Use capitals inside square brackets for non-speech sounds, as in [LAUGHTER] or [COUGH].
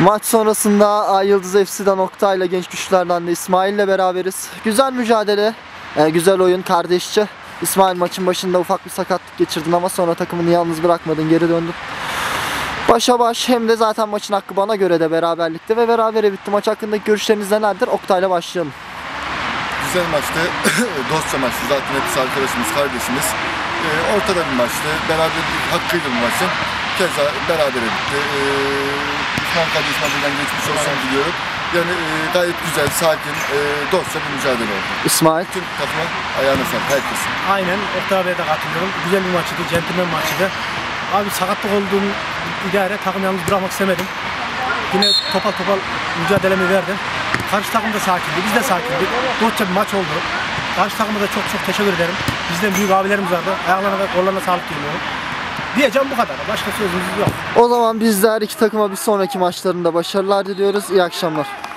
Maç sonrasında Ay Yıldız FC'den Oktay'la genç güçlerden de İsmail'le beraberiz. Güzel mücadele, e, güzel oyun kardeşçe. İsmail maçın başında ufak bir sakatlık geçirdin ama sonra takımını yalnız bırakmadın, geri döndün. Başa baş hem de zaten maçın hakkı bana göre de beraberlikte ve berabere bitti. Maç hakkındaki görüşleriniz nelerdir? Oktay'la başlayalım. Güzel maçtı. [COUGHS] Dostça maçtı. Zaten hepsi arkadaşımız, kardeşimiz. Ee, ortada bir maçtı. Beraberlik hakkıydı bu maçın. Keza berabere bitti. Ee, Osman kardeşime buradan geçmiş olsun diliyorum. Yani e, gayet güzel, sakin, e, dostça bir mücadele oldu. İsmail. Tüm takıma ayağına sağlık, herkesin. Aynen Oktay Bey'e de katılıyorum. Güzel bir maçıydı, centilmen maçıydı. Abi sakatlık olduğum idare takım yalnız bırakmak istemedim. Yine topal topal mücadelemi verdim. Karşı takım da sakindi, biz de sakindik. Dostça bir maç oldu. Karşı takıma da çok çok teşekkür ederim. Bizden büyük abilerimiz vardı. Ayaklarına ve kollarına sağlık diliyorum. Diyeceğim bu kadar. Başka sözümüz yok. O zaman bizler iki takıma bir sonraki maçlarında başarılar diliyoruz. İyi akşamlar.